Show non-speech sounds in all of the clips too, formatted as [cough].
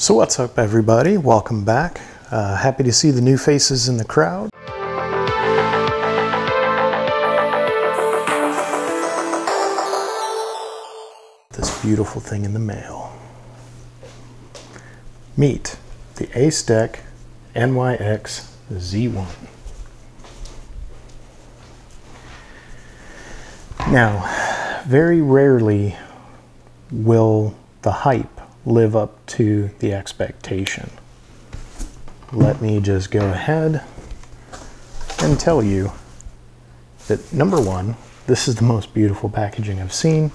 So what's up everybody? Welcome back. Uh, happy to see the new faces in the crowd. This beautiful thing in the mail. Meet the Acedeck NYX Z1. Now, very rarely will the hype live up to the expectation. Let me just go ahead and tell you that number one, this is the most beautiful packaging I've seen.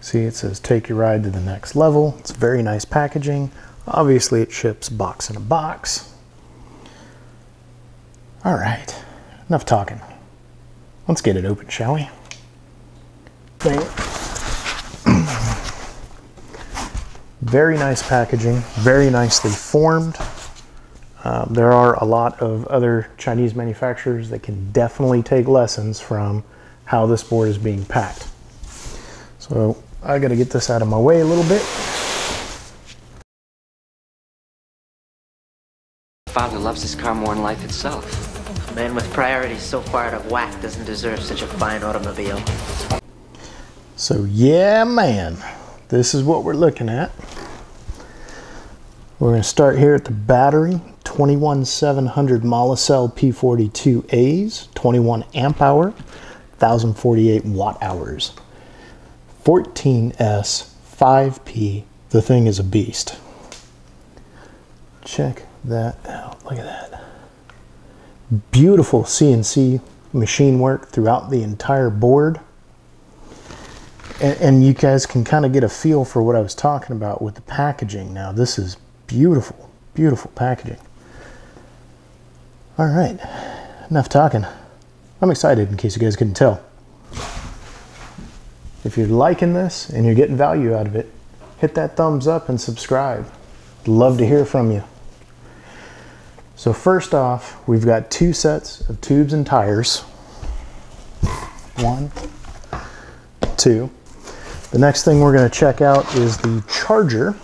See, it says take your ride to the next level. It's very nice packaging. Obviously, it ships box in a box. All right, enough talking. Let's get it open, shall we? Very nice packaging, very nicely formed. Um, there are a lot of other Chinese manufacturers that can definitely take lessons from how this board is being packed. So I got to get this out of my way a little bit. Father loves his car more than life itself. A man with priorities so far out of whack doesn't deserve such a fine automobile. So yeah, man, this is what we're looking at. We're going to start here at the battery, 21700 Molicel P42As, 21 amp hour, 1048 watt hours. 14S 5P, the thing is a beast. Check that out, look at that. Beautiful CNC machine work throughout the entire board. And, and you guys can kind of get a feel for what I was talking about with the packaging. Now this is Beautiful, beautiful packaging. All right, enough talking. I'm excited in case you guys couldn't tell. If you're liking this and you're getting value out of it, hit that thumbs up and subscribe. Love to hear from you. So first off, we've got two sets of tubes and tires. One, two. The next thing we're gonna check out is the charger.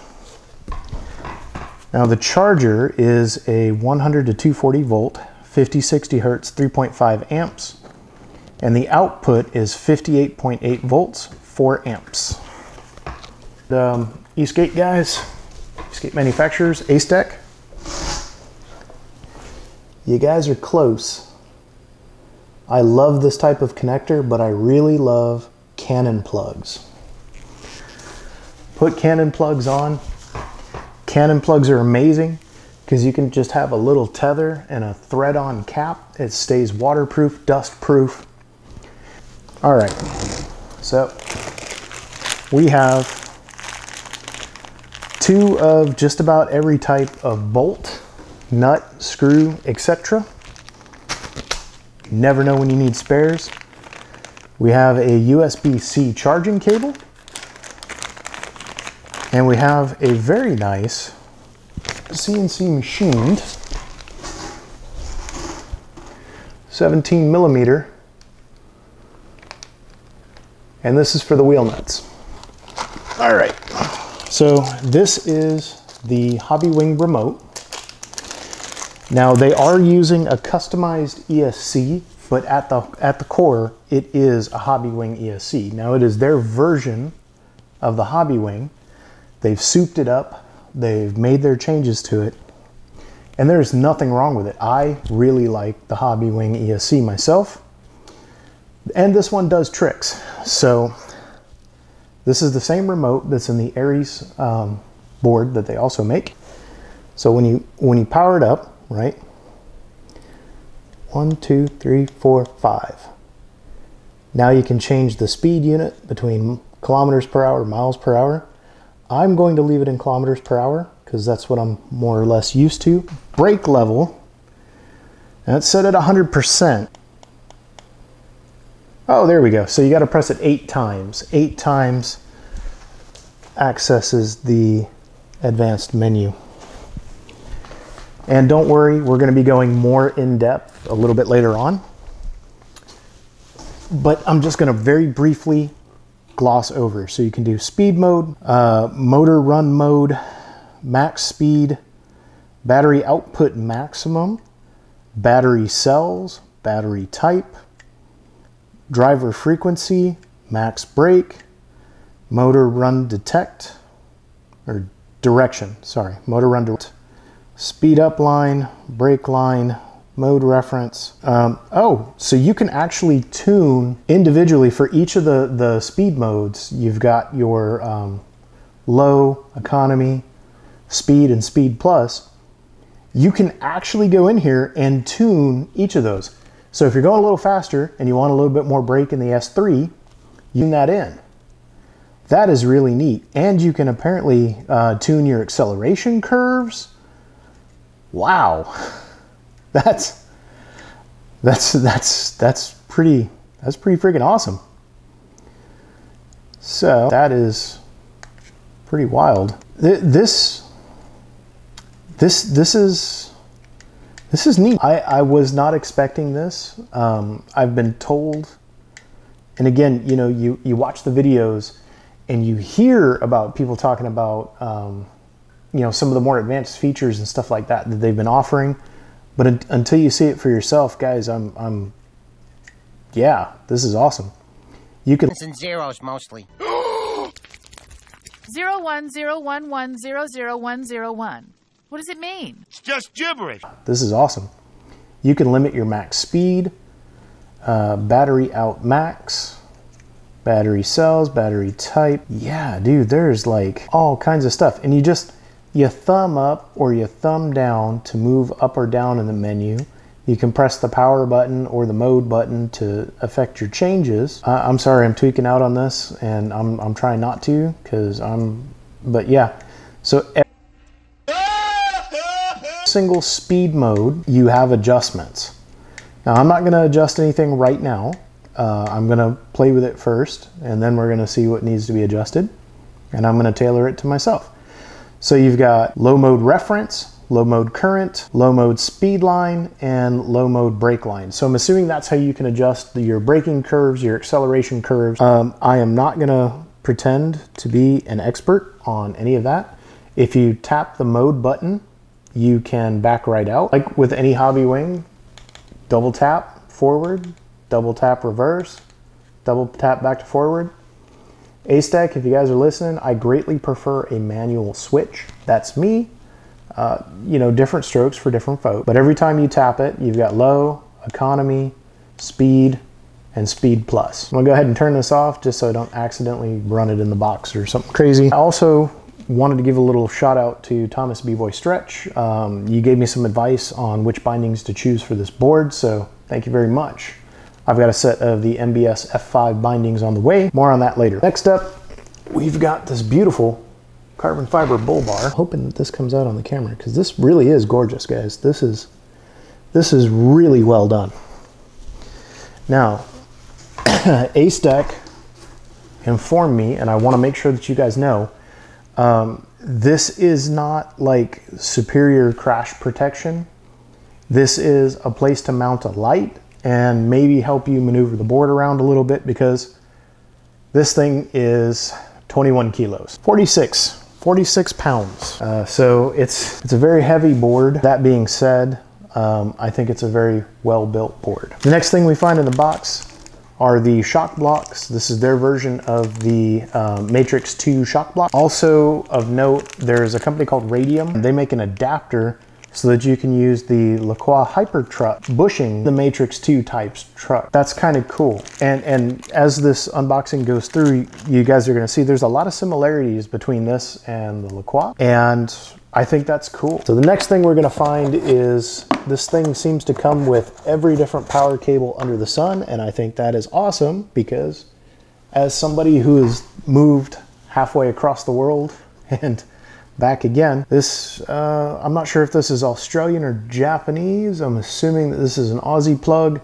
Now the charger is a 100 to 240 volt, 50, 60 hertz, 3.5 amps, and the output is 58.8 volts, 4 amps. The um, Eastgate guys, Eastgate manufacturers, Acedeck, you guys are close. I love this type of connector, but I really love Cannon plugs. Put Cannon plugs on, Cannon plugs are amazing because you can just have a little tether and a thread on cap. It stays waterproof, dust proof. All right, so we have two of just about every type of bolt, nut, screw, etc. Never know when you need spares. We have a USB-C charging cable and we have a very nice CNC machined 17 millimeter. And this is for the wheel nuts. All right, so this is the Hobbywing remote. Now they are using a customized ESC, but at the, at the core, it is a Hobbywing ESC. Now it is their version of the Hobbywing, They've souped it up, they've made their changes to it, and there's nothing wrong with it. I really like the Hobbywing ESC myself, and this one does tricks. So this is the same remote that's in the Aries um, board that they also make. So when you when you power it up, right? One, two, three, four, five. Now you can change the speed unit between kilometers per hour, miles per hour. I'm going to leave it in kilometers per hour because that's what I'm more or less used to. Brake level, and it's set at 100%. Oh, there we go. So you got to press it eight times. Eight times accesses the advanced menu. And don't worry, we're going to be going more in depth a little bit later on. But I'm just going to very briefly gloss over. So you can do speed mode, uh, motor run mode, max speed, battery output maximum, battery cells, battery type, driver frequency, max brake, motor run detect, or direction, sorry, motor run direct, speed up line, brake line, mode reference. Um, oh, so you can actually tune individually for each of the, the speed modes. You've got your um, low, economy, speed, and speed plus. You can actually go in here and tune each of those. So if you're going a little faster and you want a little bit more brake in the S3, you tune that in. That is really neat. And you can apparently uh, tune your acceleration curves. Wow. [laughs] That's that's that's that's pretty that's pretty freaking awesome. So that is pretty wild. This this this is this is neat. I, I was not expecting this. Um, I've been told, and again, you know, you you watch the videos and you hear about people talking about, um, you know, some of the more advanced features and stuff like that that they've been offering. But un until you see it for yourself, guys, I'm, I'm, yeah, this is awesome. You can. It's in zeros mostly. [gasps] Zero one zero one one zero zero one zero one. What does it mean? It's just gibberish. This is awesome. You can limit your max speed, uh, battery out max, battery cells, battery type. Yeah, dude, there's like all kinds of stuff. And you just, you thumb up or you thumb down to move up or down in the menu. You can press the power button or the mode button to affect your changes. Uh, I'm sorry, I'm tweaking out on this and I'm, I'm trying not to because I'm, but yeah. So single speed mode, you have adjustments. Now I'm not gonna adjust anything right now. Uh, I'm gonna play with it first and then we're gonna see what needs to be adjusted and I'm gonna tailor it to myself. So you've got low mode reference, low mode current, low mode speed line, and low mode brake line. So I'm assuming that's how you can adjust your braking curves, your acceleration curves. Um, I am not gonna pretend to be an expert on any of that. If you tap the mode button you can back right out. Like with any Hobbywing, double tap forward, double tap reverse, double tap back to forward. Acedeck, if you guys are listening, I greatly prefer a manual switch. That's me. Uh, you know, different strokes for different folks. But every time you tap it, you've got low, economy, speed, and speed plus. I'm gonna go ahead and turn this off just so I don't accidentally run it in the box or something crazy. I also wanted to give a little shout out to Thomas B-Boy Stretch. Um, you gave me some advice on which bindings to choose for this board, so thank you very much. I've got a set of the MBS F5 bindings on the way. More on that later. Next up, we've got this beautiful carbon fiber bull bar. Hoping that this comes out on the camera because this really is gorgeous, guys. This is this is really well done. Now, [clears throat] Acedeck informed me, and I want to make sure that you guys know, um, this is not like superior crash protection. This is a place to mount a light and maybe help you maneuver the board around a little bit because this thing is 21 kilos, 46, 46 pounds. Uh, so it's, it's a very heavy board. That being said, um, I think it's a very well built board. The next thing we find in the box are the shock blocks. This is their version of the uh, Matrix 2 shock block. Also of note, there's a company called Radium. They make an adapter so that you can use the Lacroix Hyper truck bushing the Matrix 2 types truck. That's kind of cool. And, and as this unboxing goes through, you guys are gonna see there's a lot of similarities between this and the Lacroix. And I think that's cool. So the next thing we're gonna find is this thing seems to come with every different power cable under the sun, and I think that is awesome because as somebody who has moved halfway across the world [laughs] and back again, this, uh, I'm not sure if this is Australian or Japanese. I'm assuming that this is an Aussie plug.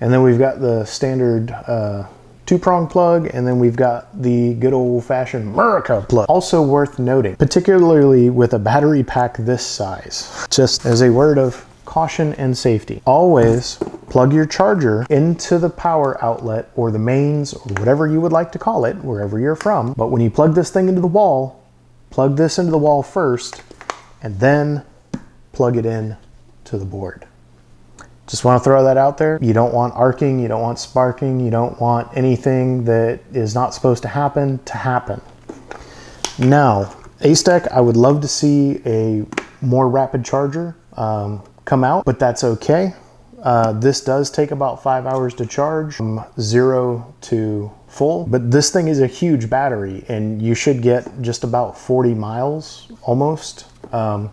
And then we've got the standard uh, two-prong plug, and then we've got the good old-fashioned America plug. Also worth noting, particularly with a battery pack this size, just as a word of caution and safety. Always plug your charger into the power outlet or the mains or whatever you would like to call it, wherever you're from. But when you plug this thing into the wall, plug this into the wall first and then plug it in to the board. Just want to throw that out there. You don't want arcing, you don't want sparking, you don't want anything that is not supposed to happen to happen. Now, Acedeck, I would love to see a more rapid charger um, come out, but that's okay. Uh, this does take about five hours to charge from zero to full, but this thing is a huge battery and you should get just about 40 miles almost. Um,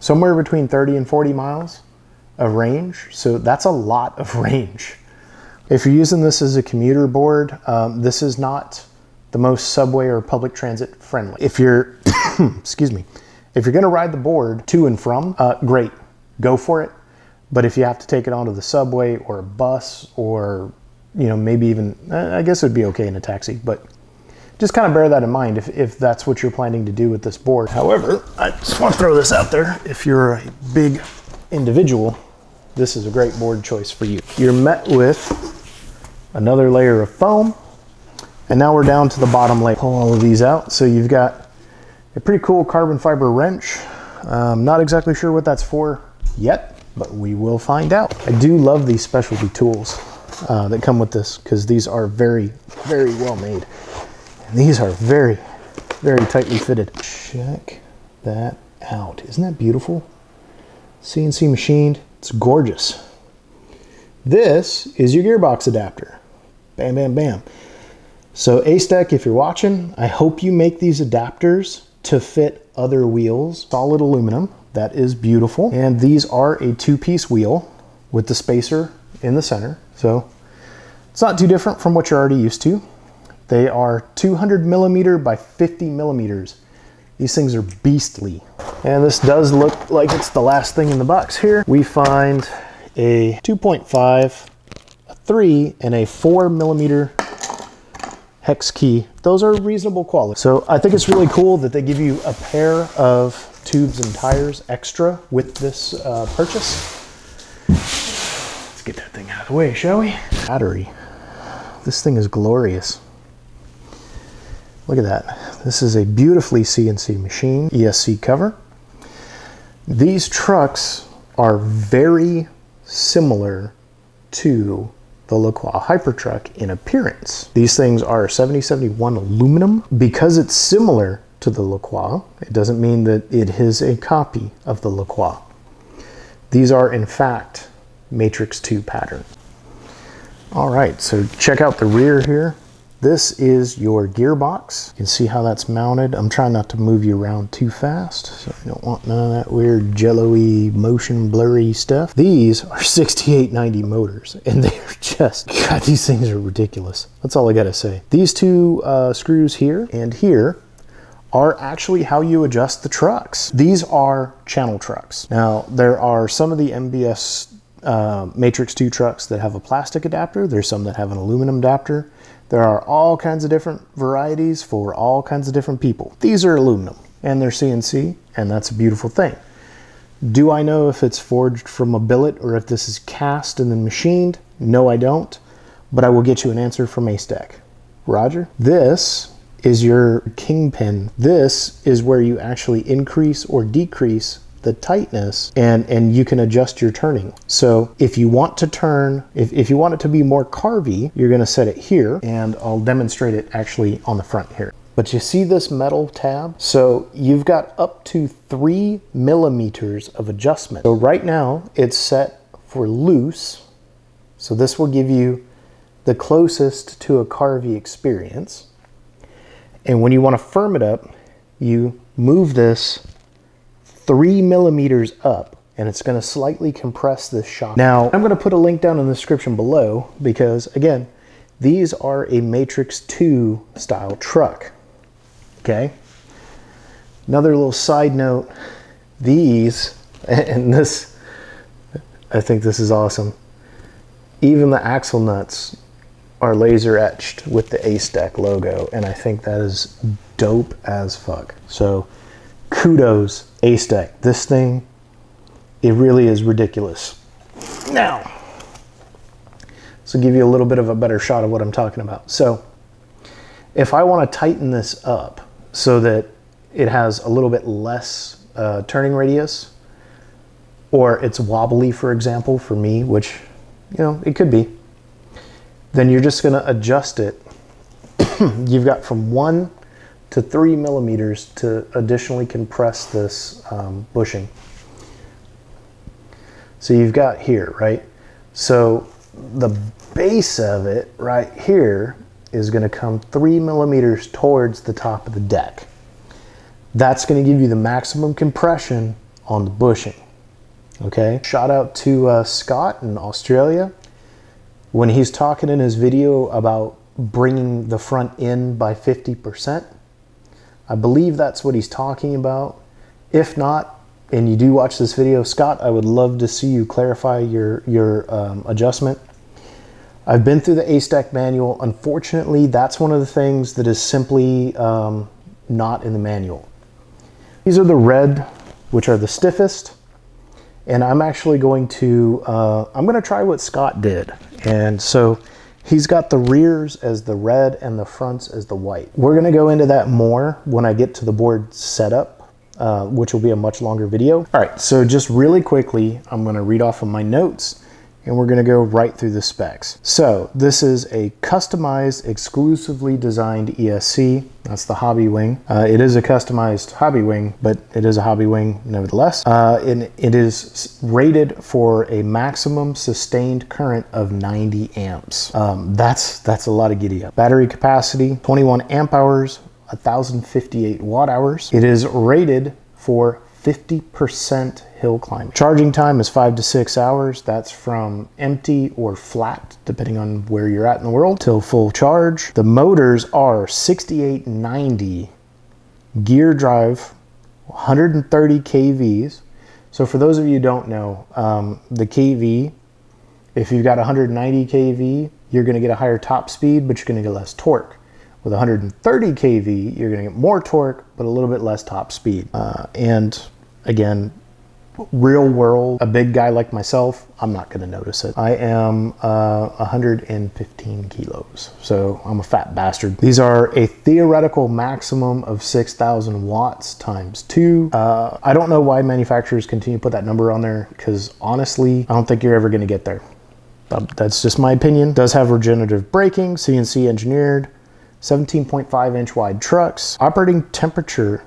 somewhere between 30 and 40 miles of range. So that's a lot of [laughs] range. If you're using this as a commuter board, um, this is not the most subway or public transit friendly. If you're, [coughs] excuse me, if you're gonna ride the board to and from, uh, great, go for it. But if you have to take it onto the subway or a bus or, you know, maybe even, uh, I guess it would be okay in a taxi, but just kind of bear that in mind if, if that's what you're planning to do with this board. However, I just want to throw this out there. If you're a big individual, this is a great board choice for you. You're met with another layer of foam, and now we're down to the bottom layer. Pull all of these out. So you've got a pretty cool carbon fiber wrench. Um, not exactly sure what that's for yet but we will find out. I do love these specialty tools uh, that come with this because these are very, very well made. And these are very, very tightly fitted. Check that out. Isn't that beautiful? CNC machined. It's gorgeous. This is your gearbox adapter. Bam, bam, bam. So Acedeck, if you're watching, I hope you make these adapters to fit other wheels. Solid aluminum. That is beautiful. And these are a two-piece wheel with the spacer in the center. So it's not too different from what you're already used to. They are 200 millimeter by 50 millimeters. These things are beastly. And this does look like it's the last thing in the box here. We find a 2.5, a 3, and a 4 millimeter hex key. Those are reasonable quality. So I think it's really cool that they give you a pair of tubes and tires extra with this uh, purchase. Let's get that thing out of the way, shall we? Battery. This thing is glorious. Look at that. This is a beautifully CNC machine, ESC cover. These trucks are very similar to the LaCroix Hypertruck in appearance. These things are 7071 aluminum. Because it's similar to the LaCroix. It doesn't mean that it is a copy of the LaCroix. These are in fact Matrix 2 pattern. All right, so check out the rear here. This is your gearbox. You can see how that's mounted. I'm trying not to move you around too fast, so I don't want none of that weird jello-y, motion blurry stuff. These are [laughs] 6890 motors, [laughs] and they're just, God, these things are ridiculous. That's all I gotta say. These two uh, screws here and here are actually how you adjust the trucks. These are channel trucks. Now, there are some of the MBS uh, Matrix 2 trucks that have a plastic adapter. There's some that have an aluminum adapter. There are all kinds of different varieties for all kinds of different people. These are aluminum and they're CNC, and that's a beautiful thing. Do I know if it's forged from a billet or if this is cast and then machined? No, I don't, but I will get you an answer from Acedeck. Roger. This is your kingpin. This is where you actually increase or decrease the tightness and, and you can adjust your turning. So if you want to turn, if, if you want it to be more carvy, you're gonna set it here and I'll demonstrate it actually on the front here. But you see this metal tab? So you've got up to three millimeters of adjustment. So right now it's set for loose. So this will give you the closest to a carvy experience. And when you want to firm it up, you move this three millimeters up and it's going to slightly compress this shock. Now, I'm going to put a link down in the description below because, again, these are a Matrix 2 style truck. Okay? Another little side note, these, [laughs] and this, I think this is awesome. Even the axle nuts are laser etched with the Acedeck logo, and I think that is dope as fuck. So kudos, Acedeck. This thing, it really is ridiculous. Now, so give you a little bit of a better shot of what I'm talking about. So if I want to tighten this up so that it has a little bit less uh, turning radius, or it's wobbly, for example, for me, which, you know, it could be, then you're just going to adjust it. [clears throat] You've got from one to three millimeters to additionally compress this um, bushing. So you've got here, right? So the base of it right here is going to come three millimeters towards the top of the deck. That's going to give you the maximum compression on the bushing. Okay. Shout out to uh, Scott in Australia. When he's talking in his video about bringing the front in by 50%, I believe that's what he's talking about. If not, and you do watch this video, Scott, I would love to see you clarify your, your um, adjustment. I've been through the Acedeck manual. Unfortunately, that's one of the things that is simply um, not in the manual. These are the red, which are the stiffest. And I'm actually going to, uh, I'm going to try what Scott did. And so He's got the rears as the red and the fronts as the white. We're gonna go into that more when I get to the board setup, uh, which will be a much longer video. All right, so just really quickly, I'm gonna read off of my notes and we're gonna go right through the specs. So this is a customized, exclusively designed ESC. That's the Hobbywing. Uh, it is a customized Hobbywing, but it is a Hobbywing nevertheless. Uh, and it is rated for a maximum sustained current of 90 amps. Um, that's, that's a lot of giddy up. Battery capacity, 21 amp hours, 1058 watt hours. It is rated for 50% hill climbing. Charging time is five to six hours. That's from empty or flat, depending on where you're at in the world, till full charge. The motors are 6890 gear drive, 130 kVs. So for those of you who don't know, um, the kV, if you've got 190 kV, you're gonna get a higher top speed, but you're gonna get less torque. With 130 kV, you're going to get more torque, but a little bit less top speed. Uh, and again, real world, a big guy like myself, I'm not going to notice it. I am uh, 115 kilos, so I'm a fat bastard. These are a theoretical maximum of 6,000 watts times two. Uh, I don't know why manufacturers continue to put that number on there because honestly, I don't think you're ever going to get there. But that's just my opinion. Does have regenerative braking, CNC engineered. 17.5 inch wide trucks. Operating temperature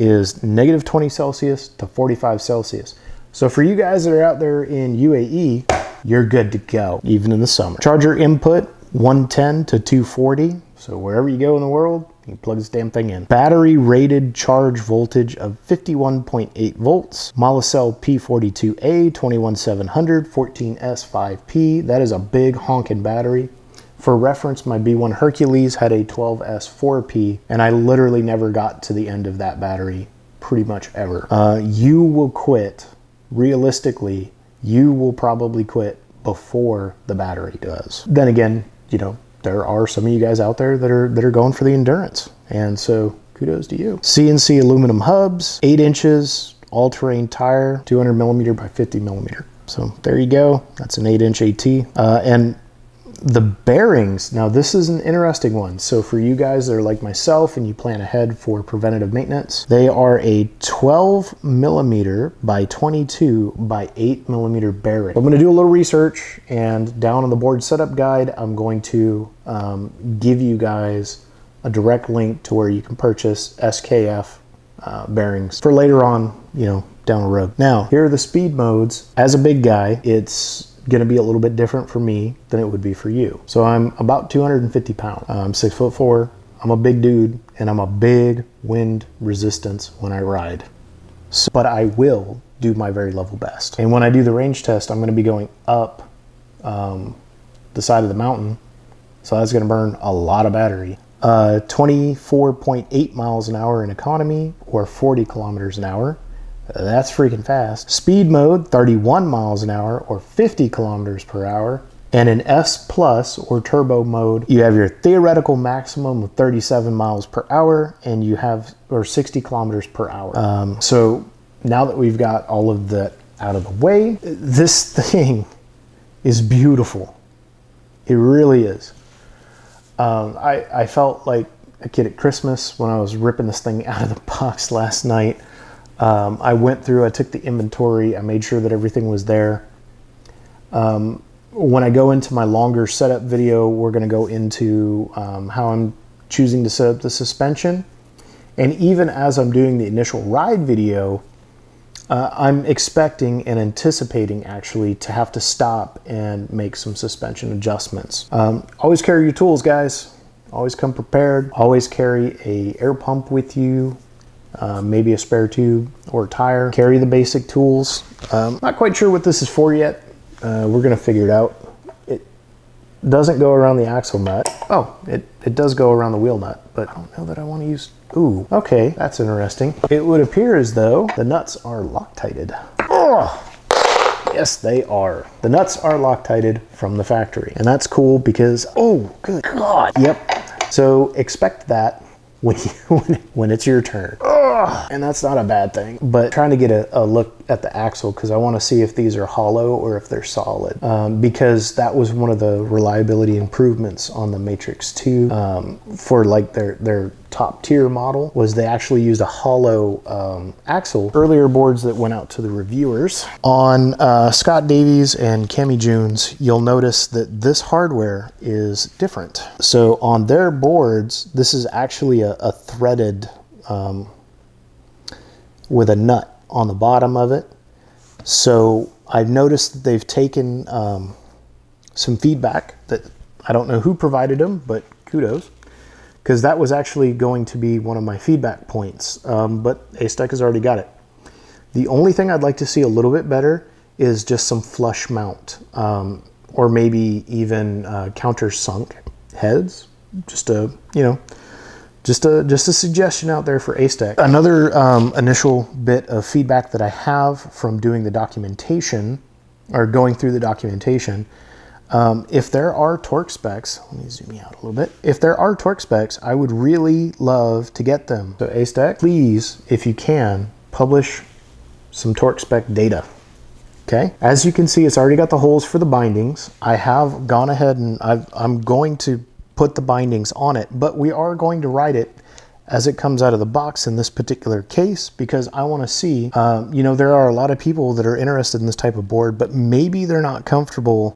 is negative 20 Celsius to 45 Celsius. So for you guys that are out there in UAE, you're good to go, even in the summer. Charger input 110 to 240. So wherever you go in the world, you plug this damn thing in. Battery rated charge voltage of 51.8 volts. Molicel P42A 21700 14S5P. That is a big honking battery. For reference, my B1 Hercules had a 12S4P, and I literally never got to the end of that battery pretty much ever. Uh, you will quit, realistically, you will probably quit before the battery does. Then again, you know, there are some of you guys out there that are that are going for the endurance. And so kudos to you. CNC aluminum hubs, eight inches, all-terrain tire, 200 millimeter by 50 millimeter. So there you go. That's an eight inch AT. Uh, and the bearings, now this is an interesting one. So for you guys that are like myself and you plan ahead for preventative maintenance, they are a 12 millimeter by 22 by 8 millimeter bearing. I'm gonna do a little research and down on the board setup guide, I'm going to um, give you guys a direct link to where you can purchase SKF uh, bearings for later on, you know, down the road. Now, here are the speed modes. As a big guy, it's going to be a little bit different for me than it would be for you. So I'm about 250 pounds. I'm six foot four. I'm a big dude and I'm a big wind resistance when I ride. So, but I will do my very level best. And when I do the range test, I'm going to be going up um, the side of the mountain. So that's going to burn a lot of battery. Uh, 24.8 miles an hour in economy or 40 kilometers an hour that's freaking fast. Speed mode, 31 miles an hour or 50 kilometers per hour. And in S plus or turbo mode, you have your theoretical maximum of 37 miles per hour and you have, or 60 kilometers per hour. Um, so now that we've got all of that out of the way, this [laughs] thing is beautiful. It really is. Um, I, I felt like a kid at Christmas when I was ripping this thing out of the box last night Um, I went through, I took the inventory, I made sure that everything was there. Um, when I go into my longer setup video, we're going to go into um, how I'm choosing to set up the suspension. And even as I'm doing the initial ride video, uh, I'm expecting and anticipating actually to have to stop and make some suspension adjustments. Um, always carry your tools, guys. Always come prepared. Always carry a air pump with you, uh, maybe a spare tube or tire. Carry the basic tools. Um, not quite sure what this is for yet. Uh, we're gonna figure it out. It doesn't go around the axle nut. Oh, it, it does go around the wheel nut, but I don't know that I wanna use, ooh, okay, that's interesting. It would appear as though the nuts are Loctited. Oh, yes, they are. The nuts are Loctited from the factory. And that's cool because, oh, good God. Yep. So expect that when, you, [laughs] when, when it's your turn. Ugh. And that's not a bad thing. But trying to get a, a look at the axle because I want to see if these are hollow or if they're solid. Um, because that was one of the reliability improvements on the Matrix 2 um, for like their, their top tier model was they actually used a hollow um, axle. Earlier boards that went out to the reviewers. On uh, Scott Davies and Cami Junes, you'll notice that this hardware is different. So on their boards, this is actually a, a threaded um, with a nut on the bottom of it. So I've noticed that they've taken um, some feedback that I don't know who provided them, but kudos. Because that was actually going to be one of my feedback points, um, but Acedeck has already got it. The only thing I'd like to see a little bit better is just some flush mount, um, or maybe even uh, countersunk heads. Just a, you know, just a just a suggestion out there for Acedeck. Another um, initial bit of feedback that I have from doing the documentation or going through the documentation. Um, if there are torque specs, let me zoom you out a little bit. If there are torque specs, I would really love to get them. So Acedeck, please, if you can, publish some torque spec data. Okay, as you can see, it's already got the holes for the bindings. I have gone ahead and i am going to put the bindings on it, but we are going to write it as it comes out of the box in this particular case because I want to see, um, you know, there are a lot of people that are interested in this type of board, but maybe they're not comfortable.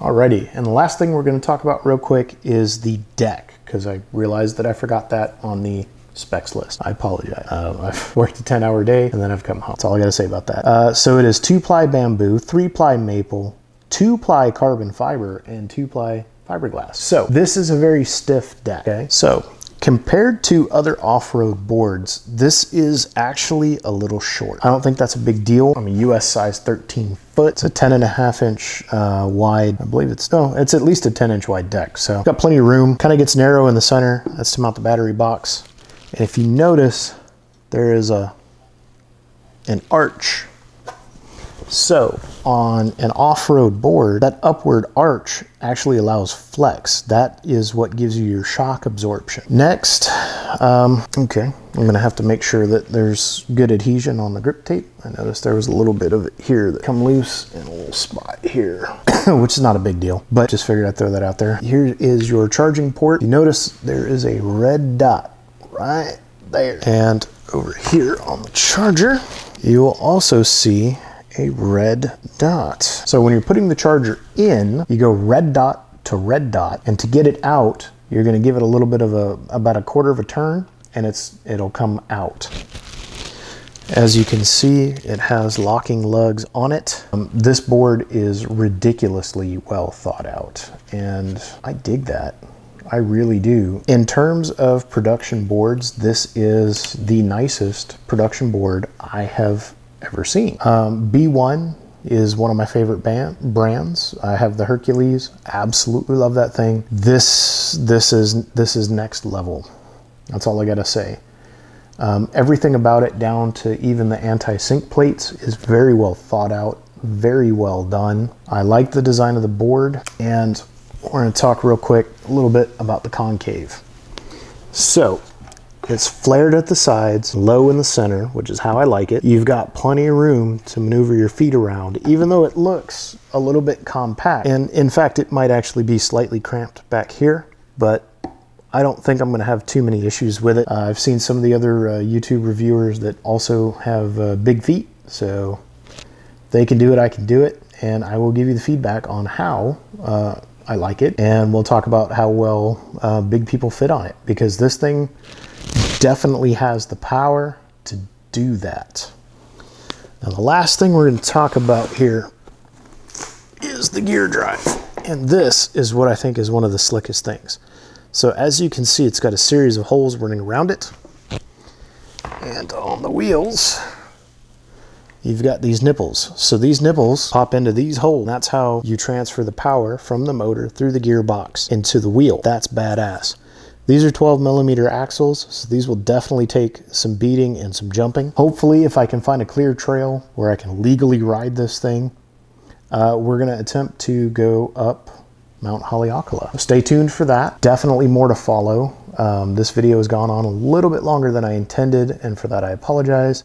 Alrighty, and the last thing we're going to talk about real quick is the deck because I realized that I forgot that on the specs list. I apologize. Uh, [laughs] I've worked a 10 hour day and then I've come home. That's all I got to say about that. Uh, so it is two ply bamboo, three ply maple, two ply carbon fiber, and two ply fiberglass. So this is a very stiff deck, okay? So compared to other off-road boards, this is actually a little short. I don't think that's a big deal. I'm a US size 13 foot. It's a 10 and a half inch uh, wide. I believe it's, no, it's at least a 10 inch wide deck. So got plenty of room. Kind of gets narrow in the center. That's to mount the battery box. And if you notice, there is a an arch so on an off-road board, that upward arch actually allows flex. That is what gives you your shock absorption. Next, um, okay, I'm gonna have to make sure that there's good adhesion on the grip tape. I noticed there was a little bit of it here that come loose in a little spot here, [coughs] which is not a big deal, but just figured I'd throw that out there. Here is your charging port. You notice there is a red dot right there. And over here on the charger, you will also see a red dot. So when you're putting the charger in, you go red dot to red dot, and to get it out, you're gonna give it a little bit of a, about a quarter of a turn, and it's it'll come out. As you can see, it has locking lugs on it. Um, this board is ridiculously well thought out, and I dig that. I really do. In terms of production boards, this is the nicest production board I have ever seen. Um, B1 is one of my favorite band, brands. I have the Hercules. Absolutely love that thing. This this is this is next level. That's all I gotta say. Um, everything about it, down to even the anti-sink plates, is very well thought out, very well done. I like the design of the board, and we're gonna talk real quick a little bit about the concave. So it's flared at the sides, low in the center, which is how I like it. You've got plenty of room to maneuver your feet around, even though it looks a little bit compact. And in fact, it might actually be slightly cramped back here, but I don't think I'm going to have too many issues with it. Uh, I've seen some of the other uh, YouTube reviewers that also have uh, big feet, so they can do it, I can do it, and I will give you the feedback on how uh, I like it, and we'll talk about how well uh, big people fit on it because this thing definitely has the power to do that. Now, the last thing we're going to talk about here is the gear drive. And this is what I think is one of the slickest things. So as you can see, it's got a series of holes running around it. And on the wheels, you've got these nipples. So these nipples pop into these holes. That's how you transfer the power from the motor through the gearbox into the wheel. That's badass. These are 12 millimeter axles, so these will definitely take some beating and some jumping. Hopefully, if I can find a clear trail where I can legally ride this thing, uh, we're going to attempt to go up Mount Haleakala. Stay tuned for that. Definitely more to follow. Um, this video has gone on a little bit longer than I intended, and for that I apologize.